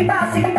kita, sige.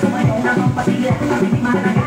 Semuanya orang memperkirakan iya. di mana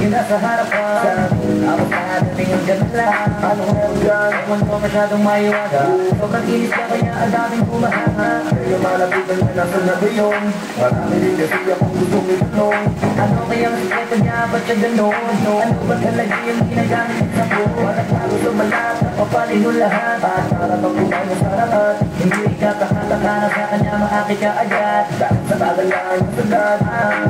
Yung nasa harap ka Ako sa tingin ka lang Ano ko dyan? Ewan ko masyadong maiwaga Sobrang inis ka kaya ang daming kumahanga Kaya malapitan nasa na yun Marami din kasi akong gustong itanong Ano kayang sikreto niya? Ba't siya ganon? Ano ba talaga yung ginagamit sa po? Bakit lalo sumalat? Napapalin mo lahat At para pag kumain sa lahat Hindi ka takataka na sa kanya maakit ka agad Dahil sa tagal lang ang sagad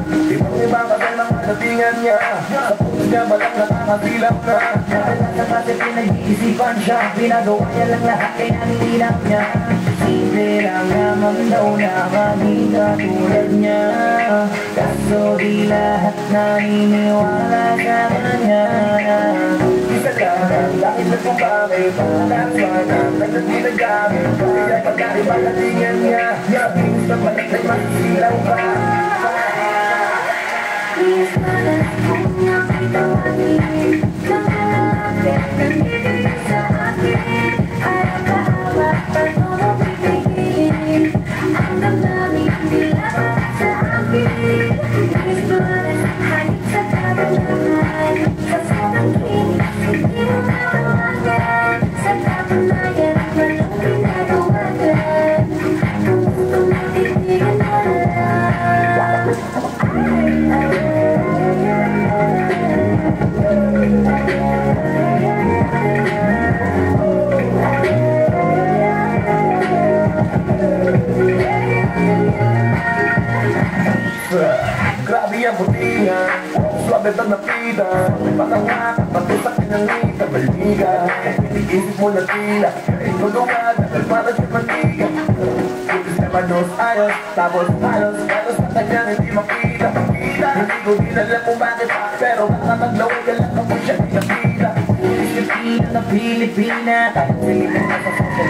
Ibang iba kasi mga datingan niya. Sa puso niya balang nakakasilap na. Nakalasa kasi pinag-iisipan siya Pinagawa niya lang lahat kaya nililap niya. Simple lang naman daw na maging katulad niya. Kaso di lahat naniniwala sa kanya Dahil na kung bakit That's why na nagtitinagamit Kaya pagkaiba datingan niya Nabinis na balik ay masisilaw ka Please, Father, kung nakita kami Nangalapit, nandito sa akin Swabe at napita Patangak, patusak ng ngita Baliga, iniisip mo na tila at para sa mantika Putis na manos, ayos Tapos halos, halos sa kanya hindi makita Makita, hindi ko din alam kung bakit Pero baka maglaway ka lang kapag siya di nakita Pilipina na Pilipina Kahit na sa social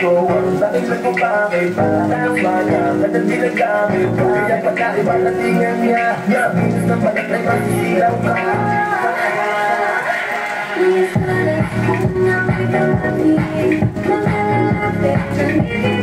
Franco, ang dating nagpapakit Parang wala, kadang ginagamit Kaya pagkaiba na tingnan niya Nabinis ng balik ay masisilaw ka Please, Father, kung nakita kami Nangalapit, nandito sa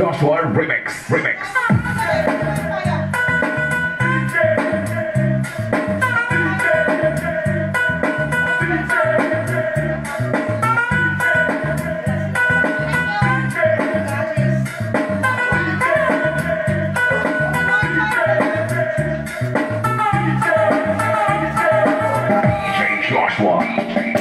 Joshua Remix. Remix. Joshua.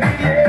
Yeah.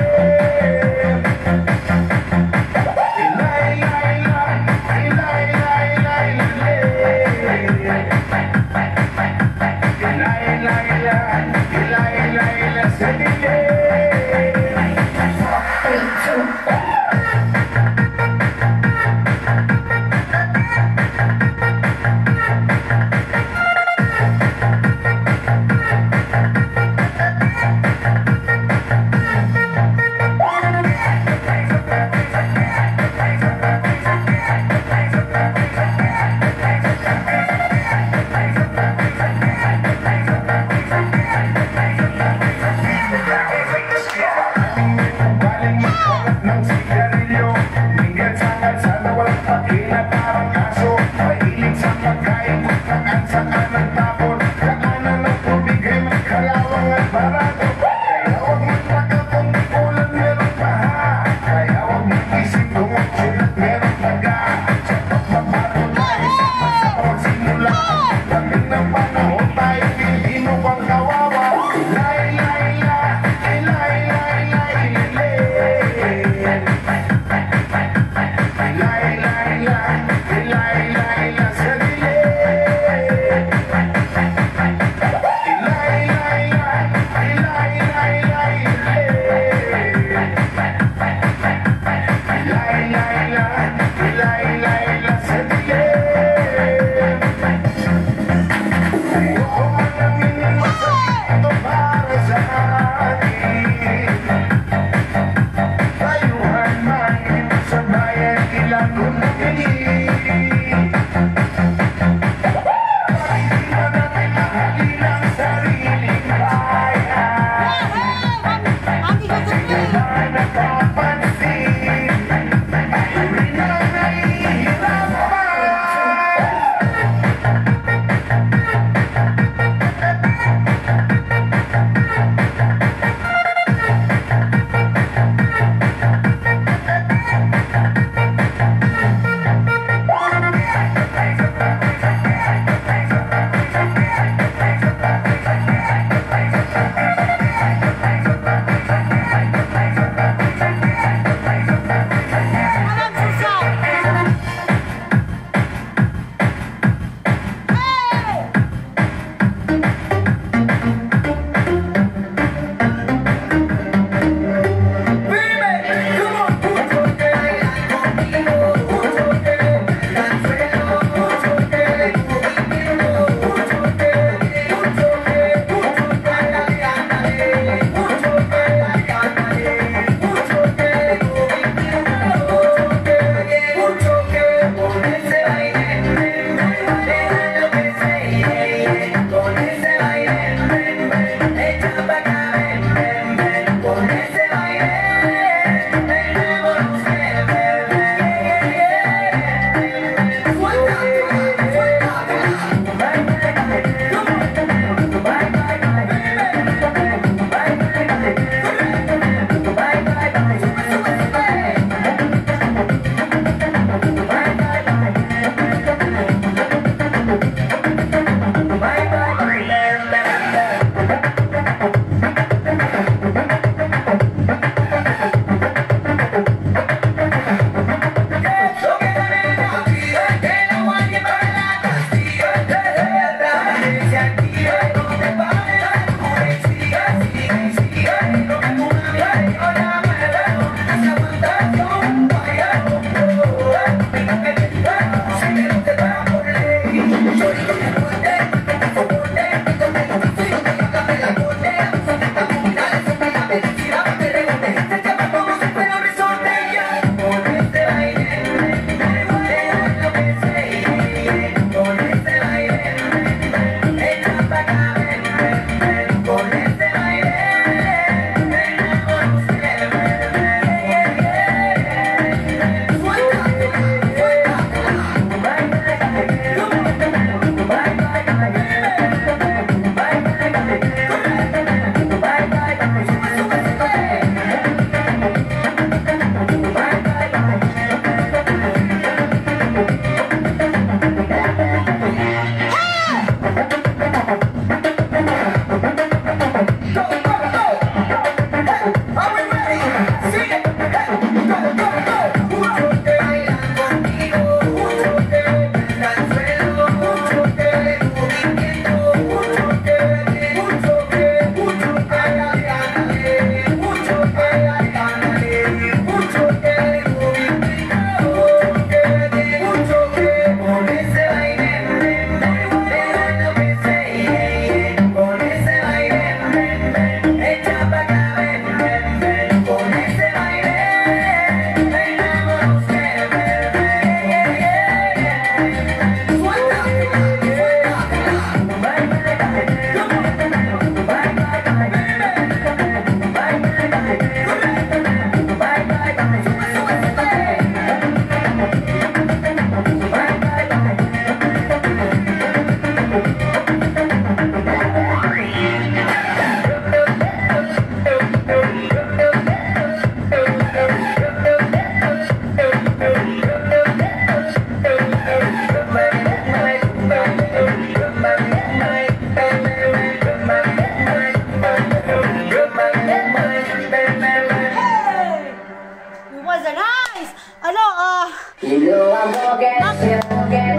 i Rice. Ano, ah... Uh,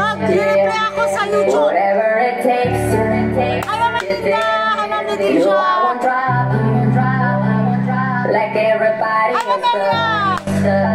Mag-reply ako sa YouTube. Ayaw matinda. Ayaw natin siya. everybody else.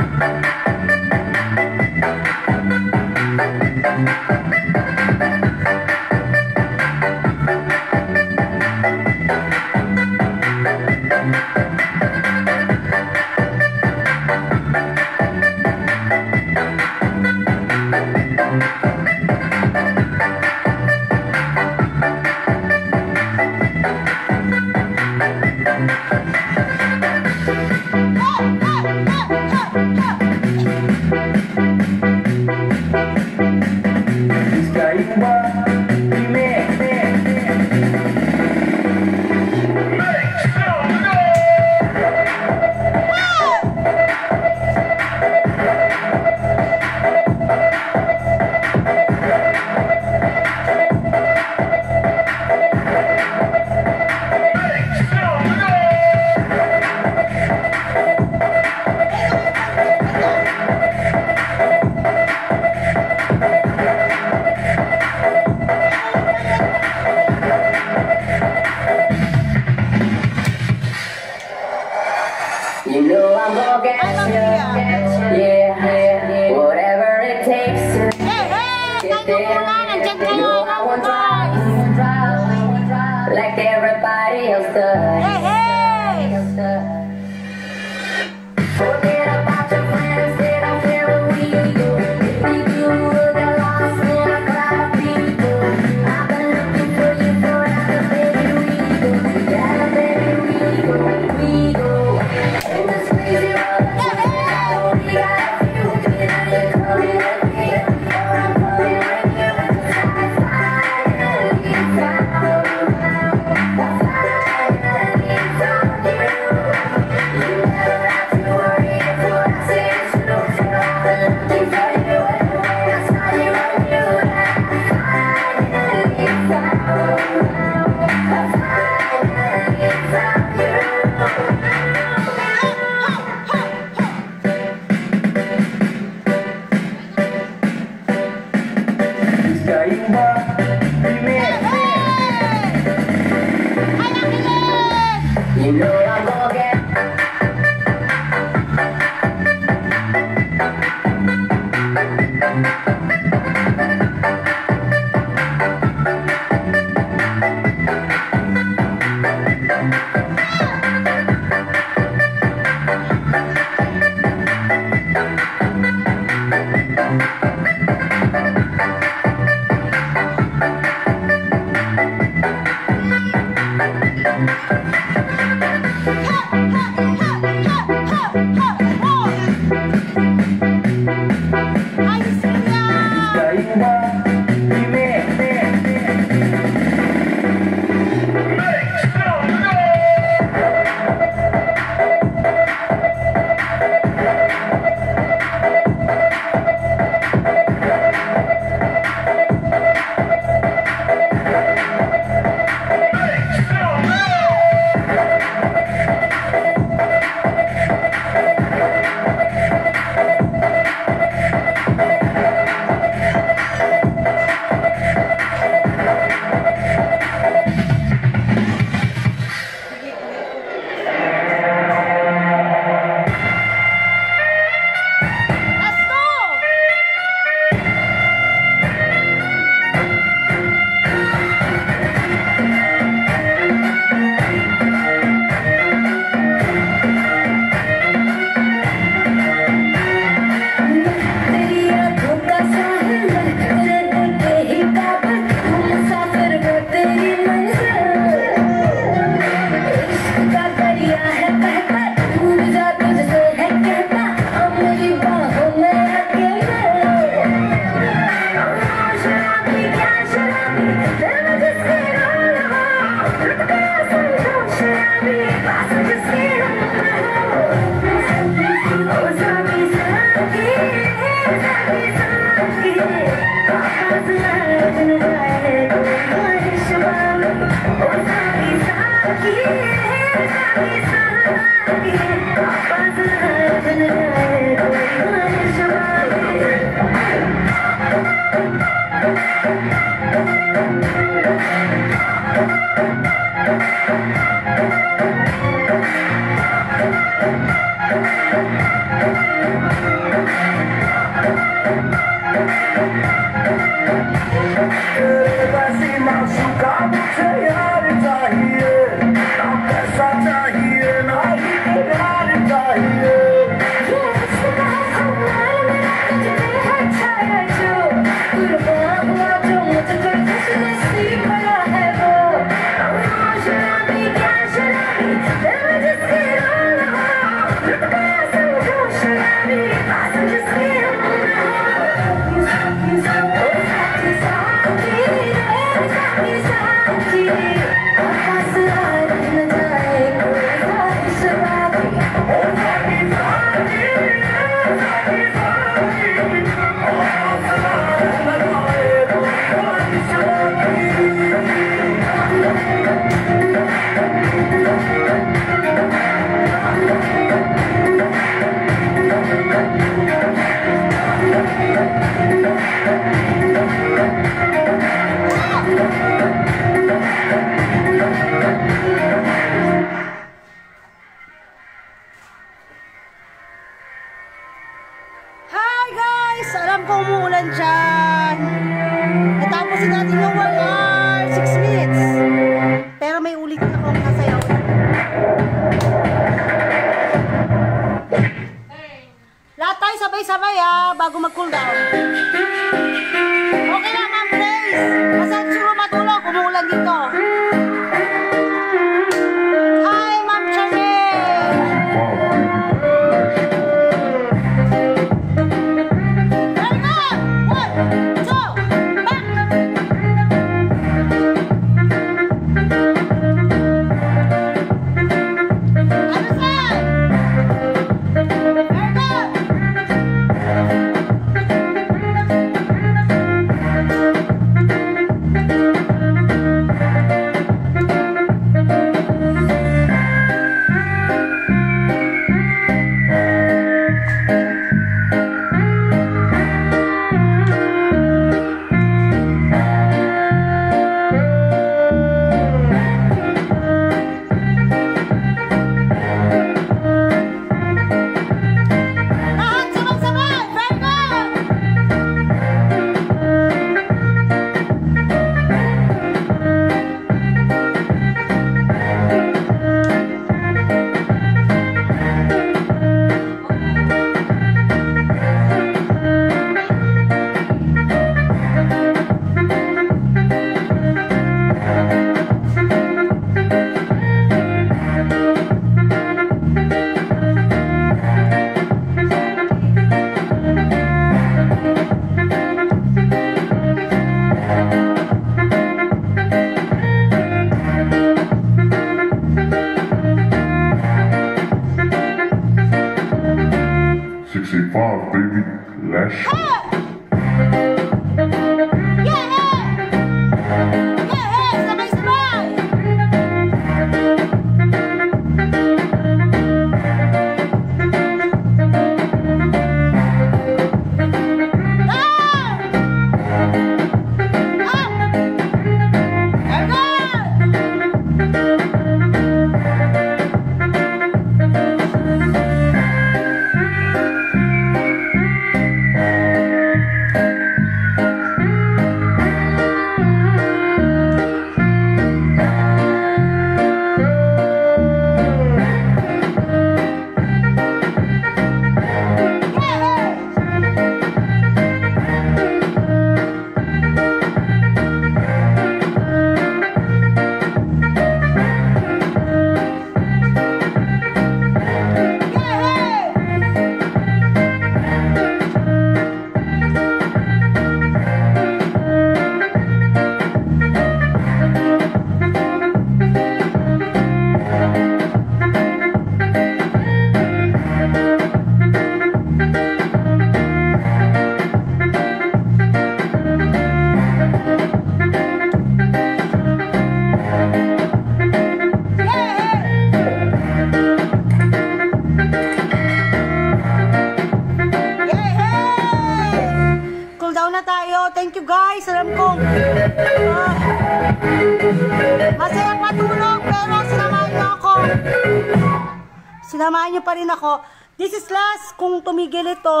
Pa rin ako. This is last. Kung tumigil ito,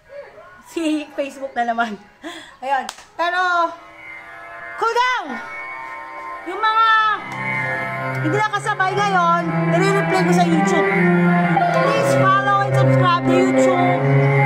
si Facebook na naman. Ayan. Pero, cool down! Yung mga hindi nakasabay ngayon, nire-replay ko sa YouTube. Please follow and subscribe to YouTube.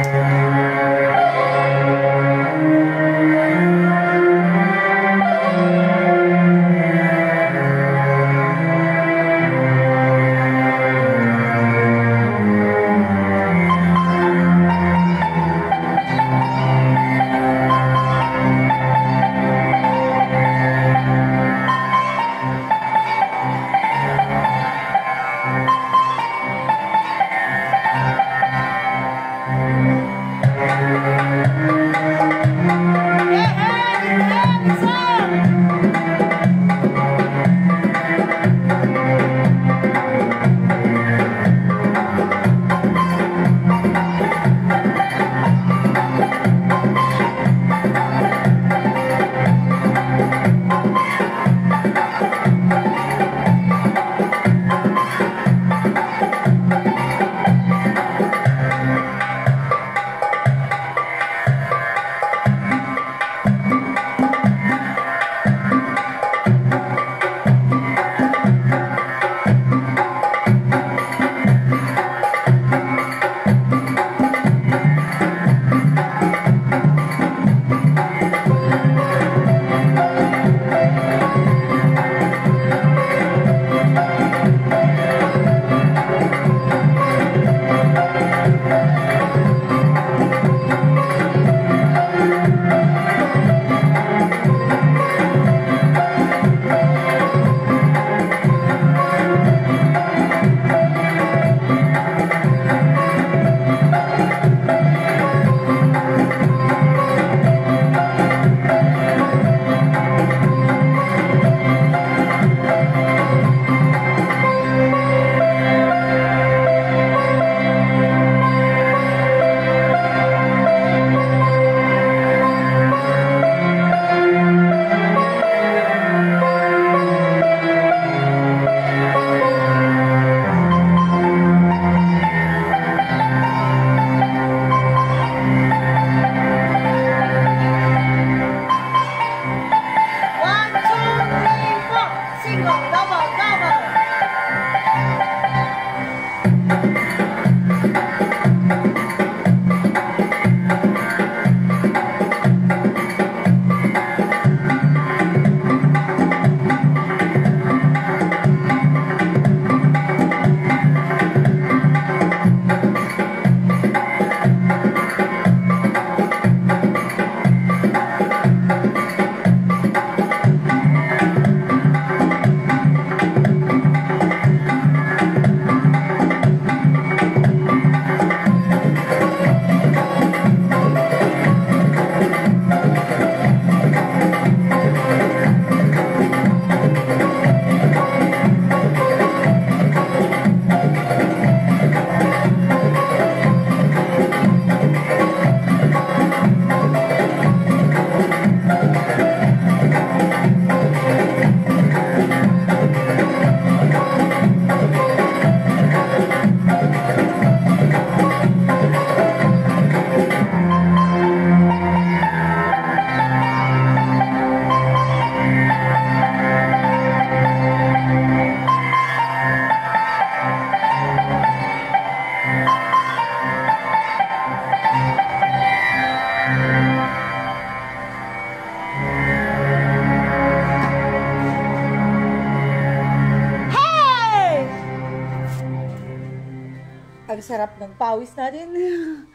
Pawis natin.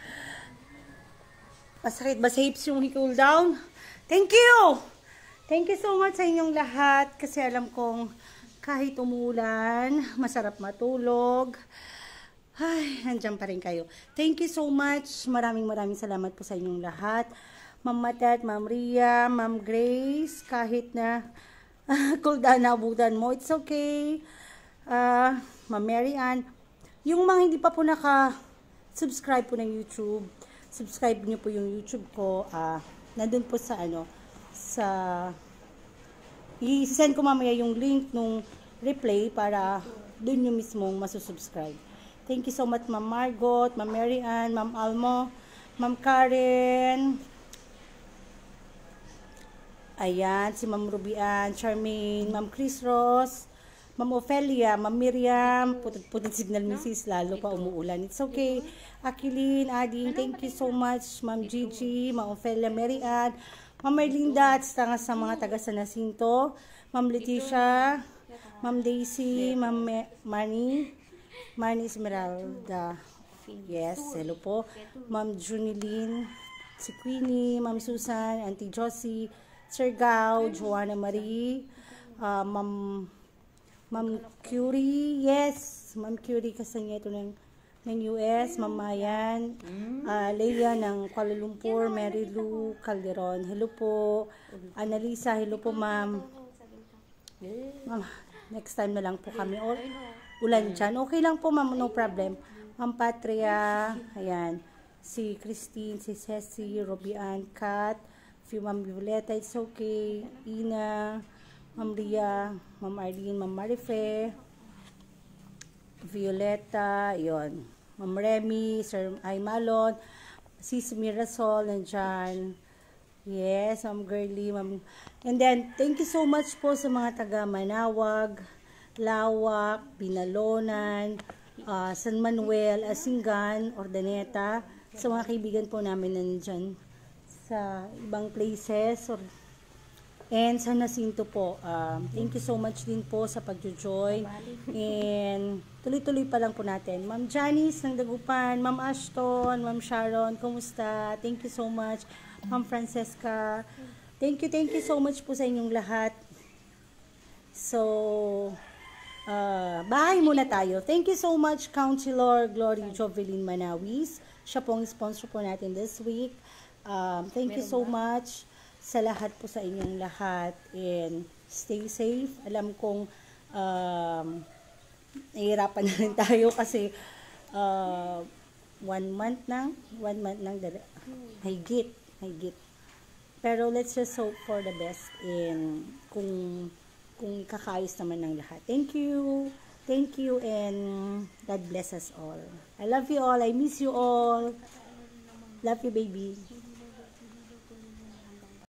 Masakit ba sa hips yung cool down? Thank you! Thank you so much sa inyong lahat kasi alam kong kahit umulan, masarap matulog. Ay, nandiyan pa rin kayo. Thank you so much. Maraming maraming salamat po sa inyong lahat. Ma'am Matat, Ma'am Ria, Ma'am Grace, kahit na cool down na abutan mo, it's okay. Ah, Ma'am Mary Ann, yung mga hindi pa po naka-subscribe po ng YouTube, subscribe niyo po yung YouTube ko. Ah, nandun po sa ano, sa i-send ko mamaya yung link nung replay para dun yung mismong masusubscribe. Thank you so much, Ma'am Margot, Ma'am Mary Ann, Ma'am Almo, Ma'am Karen, Ayan, si Ma'am Rubian, Charmaine, Ma'am Chris Ross, Ma'am Ophelia, Ma'am Miriam, putot-putot signal misis, lalo pa umuulan. It's okay. Akilin, Ading, thank you so much. Ma'am Gigi, Ma'am Ophelia, Mary Ann, Ma'am Merlinda, at tanga sa mga taga San Jacinto, Ma'am Leticia, Ma'am Daisy, Ma'am Manny, Manny Esmeralda. Yes, hello po. Ma'am Junilyn, si Queenie, Ma'am Susan, Auntie Josie, Sir Gao, Joanna Marie, ah, Ma'am Ma'am Curie, yes, Ma'am Curie Castanyeto ng ng US, Ma'am Mayan, ah, Leia ng Kuala Lumpur, Mary Lou Calderon, hello po, Annalisa, hello po ma'am. Ma'am, next time na lang po kami. O, ulan dyan. Okay lang po, ma'am. No problem. Ma'am Patria, ayan. Si Christine, si Ceci, Robian, Kat, few Ma'am Violeta, it's okay. Ina, Ma'am Ria, Ma'am Arlene, Ma'am Marife, Violeta, yon. Ma'am Remy, Sir Aymalon, Sis Mirasol, nandyan. Yes, Ma'am Girly, Ma'am. And then, thank you so much po sa mga taga Manawag, Lawak, Binalonan, ah, San Manuel, Asingan, Ordaneta, sa mga kaibigan po namin nandyan sa ibang places or And sa Nasinto po, um, thank you so much din po sa pagjo-join. And tuloy-tuloy pa lang po natin. Ma'am Janice ng Dagupan, Ma'am Ashton, Ma'am Sharon, kumusta? Thank you so much. Ma'am Francesca, thank you, thank you so much po sa inyong lahat. So, uh, bahay muna tayo. Thank you so much, Councilor Glory Jovelyn Manawis. Siya po ang sponsor po natin this week. Um, thank you so much sa lahat po sa inyong lahat and stay safe. Alam kong um, nahihirapan na rin tayo kasi uh, one month na, one month nang higit, higit. Pero let's just hope for the best in kung kung kakayos naman ng lahat. Thank you. Thank you and God bless us all. I love you all. I miss you all. Love you, baby.